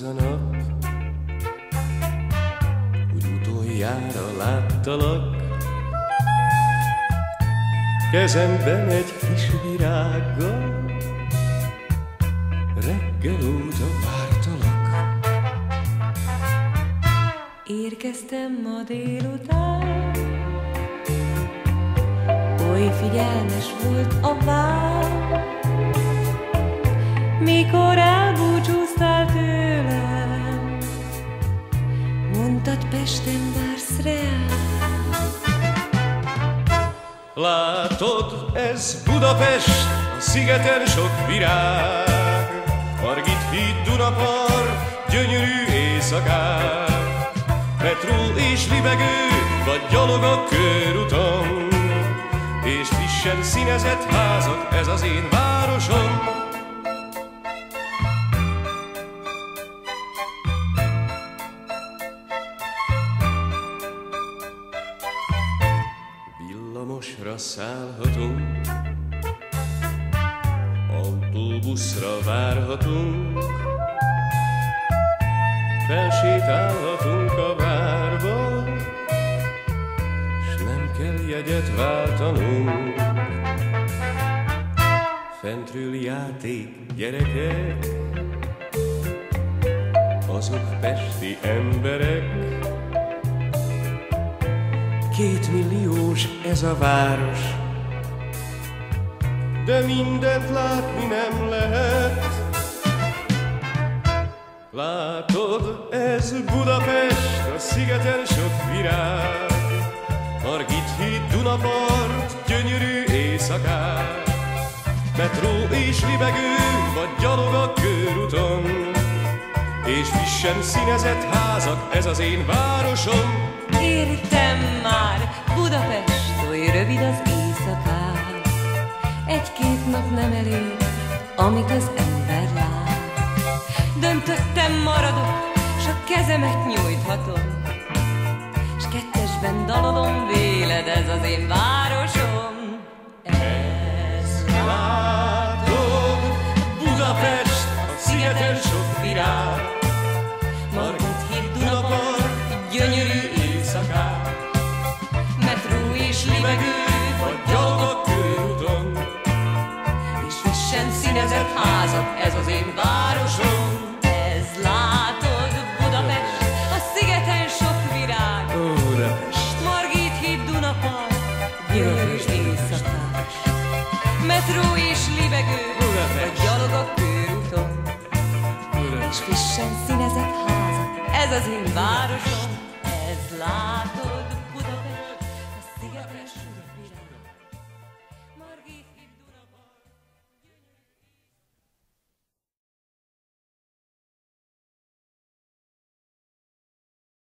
ez a nap, hogy utoljára láttalak. Kezemben egy kis virággal, reggel óta vártalak. Érkeztem ma délután, oly figyelmes volt a vár, mikor el mondtad Pesten vársz reál. Látod, ez Budapest, a szigeten sok virág, Margit híd, Dunapar, gyönyörű éjszakák, Metró és libegő, vagy gyalog a körúton, És frissen színezett házak, ez az én városom. Villamosra szállhatunk, autóbuszra várhatunk, felsétálhatunk a várba, s nem kell jegyet váltanunk. Fentről játék gyerekek, azok pesti emberek, Két milliós ez a város, de mindent látni nem lehet. Látod, ez Budapest, a szigeten sok virág, Margit híd, Dunapart, gyönyörű éjszakák, Metró és libegő, vagy gyalog a körúton, És frissen színezett házak, ez az én városom. Értem már, Budapest, oly rövid az éjszakát. Egy-két nap nem elég, amit az ember lát. Döntöttem, maradok, s a kezemet nyújthatom. S kettesben dalolom véled, ez az én városom. Az én városom. Ez látod, Budapest, a szigeten sok virág, Budapest. Margit híd, Dunapart, gyönyörű éjszakás. Metró és libegő, Budapest. vagy gyalog a körúton, és frissen színezett házak, ez az én városom. Ez látod,